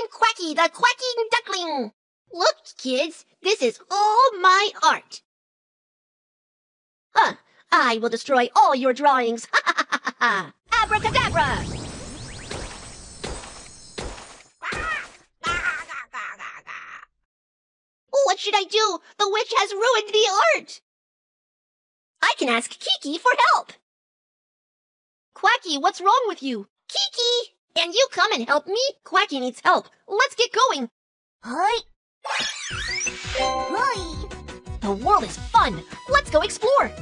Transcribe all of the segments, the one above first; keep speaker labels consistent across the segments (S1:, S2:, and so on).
S1: I'm Quacky, the quacking duckling. Look, kids, this is all my art. Huh, I will destroy all your drawings. Ha ha ha ha ha. Abracadabra! What should I do? The witch has ruined the art. I can ask Kiki for help. Quacky, what's wrong with you? Kiki! Can you come and help me? Quacky needs help. Let's get going. Hi. Hi. The world is fun. Let's go explore.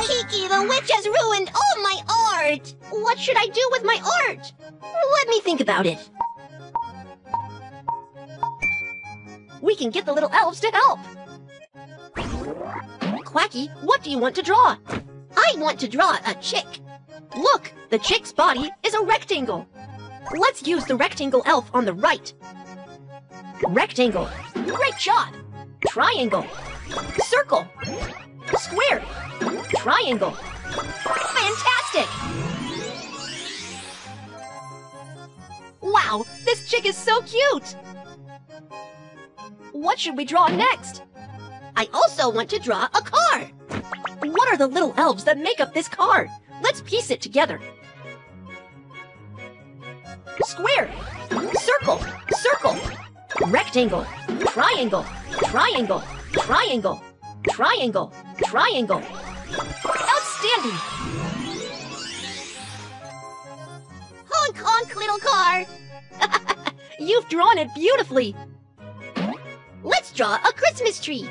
S1: Kiki, the witch has ruined all my art. What should I do with my art? Let me think about it. We can get the little elves to help. Quacky, what do you want to draw? I want to draw a chick. Look, the chick's body is a rectangle. Let's use the rectangle elf on the right. Rectangle. Great job. Triangle. Circle. Square. Triangle. Fantastic! Wow, this chick is so cute! What should we draw next? I also want to draw a car. What are the little elves that make up this car? Let's piece it together. Square, circle, circle, rectangle, triangle, triangle, triangle, triangle, triangle. Outstanding! Honk honk, little car! You've drawn it beautifully! Let's draw a Christmas tree.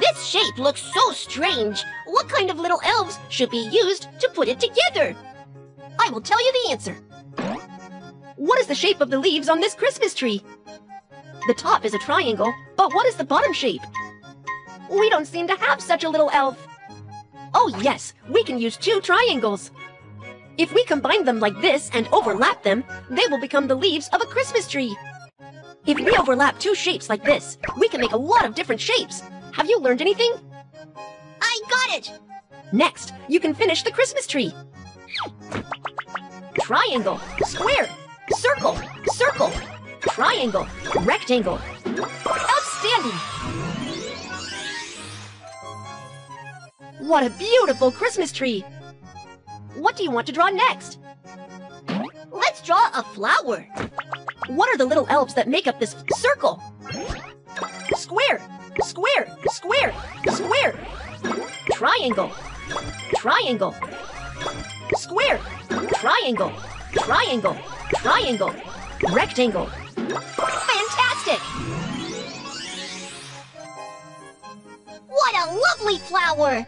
S1: This shape looks so strange. What kind of little elves should be used to put it together? I will tell you the answer. What is the shape of the leaves on this Christmas tree? The top is a triangle, but what is the bottom shape? We don't seem to have such a little elf. Oh yes, we can use two triangles. If we combine them like this and overlap them, they will become the leaves of a Christmas tree. If we overlap two shapes like this, we can make a lot of different shapes. Have you learned anything? I got it! Next, you can finish the Christmas tree. Triangle, square, circle, circle, triangle, rectangle. Outstanding! What a beautiful Christmas tree! What do you want to draw next? Let's draw a flower. What are the little elves that make up this circle? Square, square, square, square. Triangle, triangle. Square, triangle, triangle, triangle. Rectangle. Fantastic! What a lovely flower!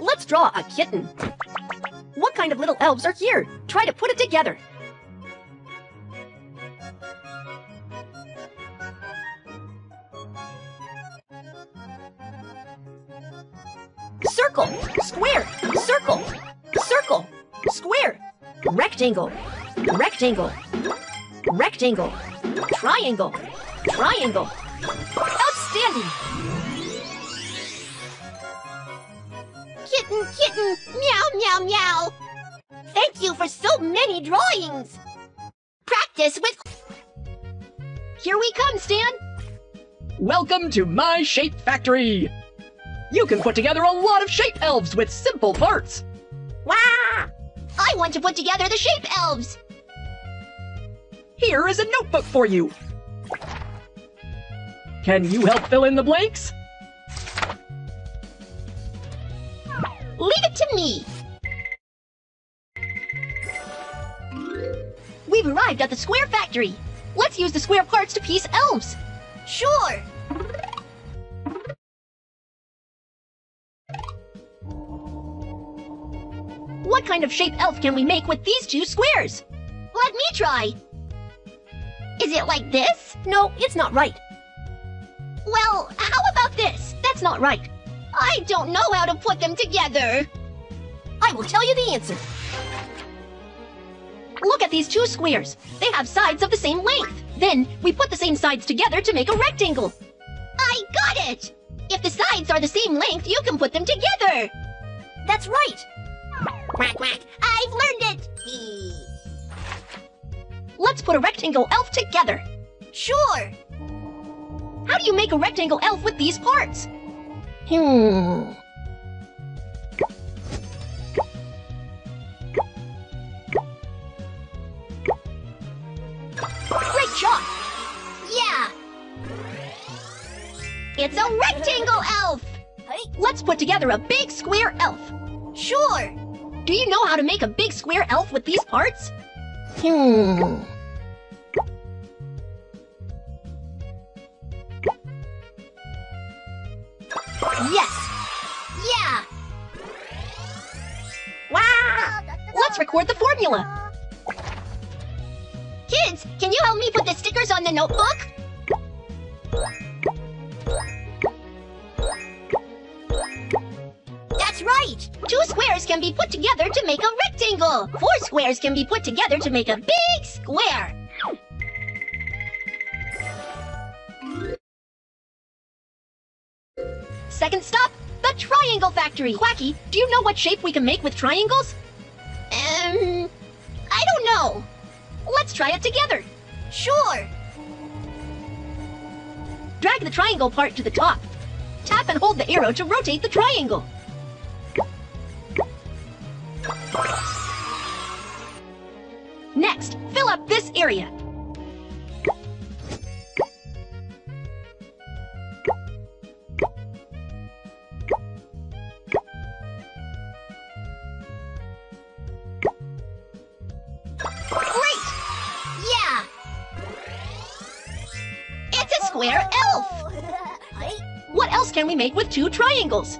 S1: Let's draw a kitten. What kind of little elves are here? Try to put it together. Circle, square, circle, circle, square, rectangle, rectangle, rectangle, triangle, triangle. Outstanding! Kitten, kitten, meow, meow, meow. Thank you for so many drawings. Practice with... Here we come, Stan.
S2: Welcome to my Shape Factory! You can put together a lot of shape elves with simple parts!
S1: Wah! I want to put together the shape elves.
S2: Here is a notebook for you! Can you help fill in the blanks?
S1: Leave it to me. We've arrived at the square factory. Let's use the square parts to piece elves. Sure. Kind of shape elf can we make with these two squares? Let me try. Is it like this? No, it's not right. Well, how about this? That's not right. I don't know how to put them together. I will tell you the answer. Look at these two squares. They have sides of the same length. Then we put the same sides together to make a rectangle. I got it! If the sides are the same length, you can put them together. That's right. Quack, quack. I've learned it.
S3: Let's put a rectangle elf together.
S1: Sure.
S3: How do you make a rectangle elf with these parts?
S1: Hmm.
S3: Great job!
S1: Yeah. It's a rectangle elf.
S3: Let's put together a big square elf.
S1: Sure.
S3: Do you know how to make a big square elf with these parts?
S1: Hmm.
S3: Yes!
S1: Yeah.
S3: Wow! Let's record the formula.
S1: Kids, can you help me put the stickers on the notebook? Right! Two squares can be put together to make a rectangle. Four squares can be put together to make a big square.
S3: Second stop, the triangle factory. Quacky, do you know what shape we can make with triangles?
S1: Um, I don't know.
S3: Let's try it together.
S1: Sure.
S3: Drag the triangle part to the top. Tap and hold the arrow to rotate the triangle. Area.
S1: Great! Yeah! It's a square elf!
S3: What else can we make with two triangles?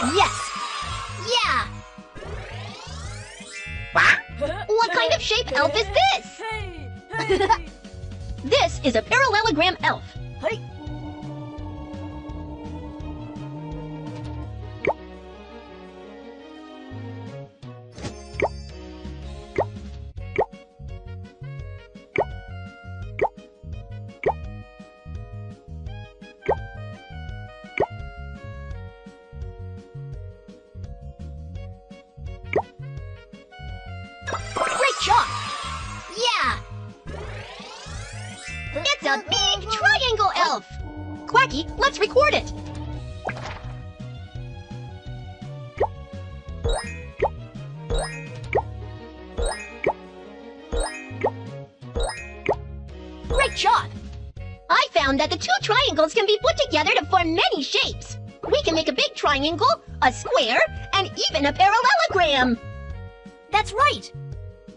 S1: Yes! Yeah! What kind of shape elf is this?
S3: This is a parallelogram elf.
S1: Found that the two triangles can be put together to form many shapes. We can make a big triangle, a square, and even a parallelogram.
S3: That's right.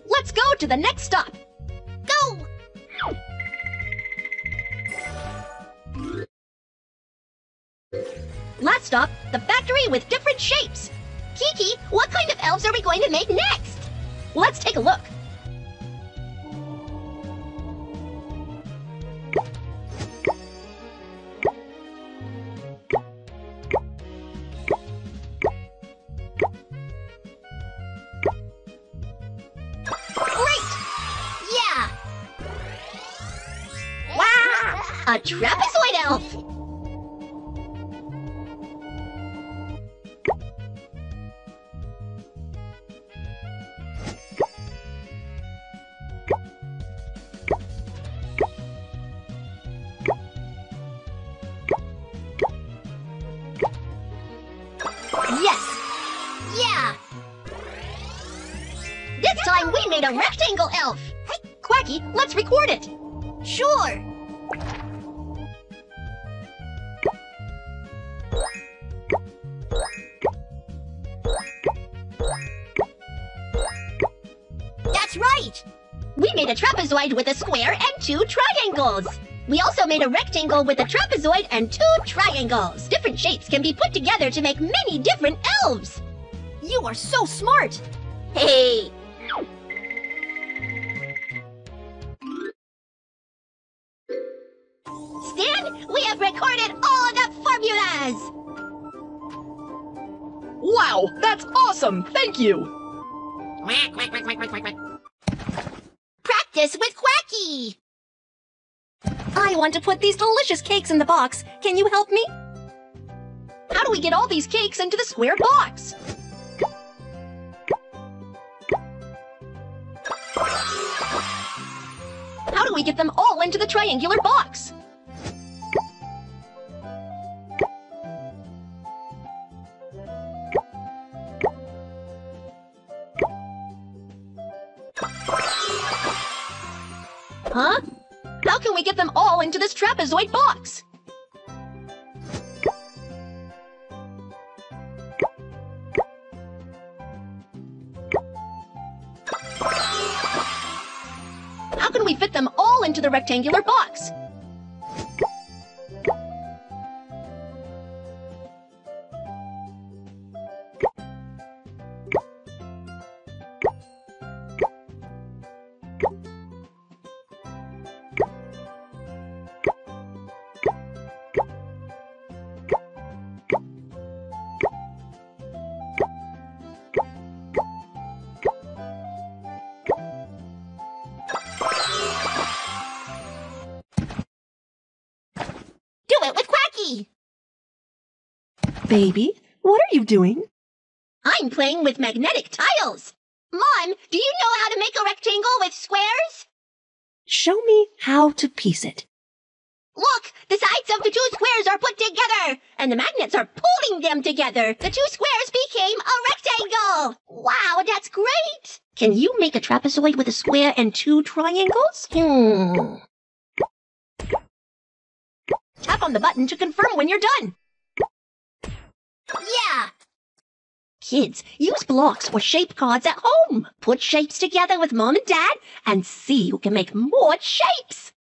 S3: Let's go to the next stop.
S1: Go!
S3: Last stop, the factory with different shapes.
S1: Kiki, what kind of elves are we going to make next?
S3: Let's take a look.
S1: A trapezoid elf!
S3: Yes!
S1: Yeah! This time we made a rectangle elf!
S3: Quacky, let's record it.
S1: Sure! right! We made a trapezoid with a square and two triangles. We also made a rectangle with a trapezoid and two triangles. Different shapes can be put together to make many different elves.
S3: You are so smart!
S1: Hey!
S4: Stan, we have recorded all the formulas!
S5: Wow, that's awesome! Thank you!
S4: Quack, quack, quack, Practice with Quacky!
S1: I want to put these delicious cakes in the box. Can you help me? How do we get all these cakes into the square box? How do we get them all into the triangular box? Into this trapezoid box? How can we fit them all into the rectangular box? Baby, what are you doing?
S4: I'm playing with magnetic tiles! Mom, do you know how to make a rectangle with squares?
S1: Show me how to piece it.
S4: Look, the sides of the two squares are put together, and the magnets are pulling them together. The two squares became a rectangle. Wow, that's great.
S1: Can you make a trapezoid with a square and two triangles?
S4: Hmm.
S1: Tap on the button to confirm when you're done.
S4: Yeah!
S1: Kids, use blocks or shape cards at home. Put shapes together with mom and dad and see who can make more shapes.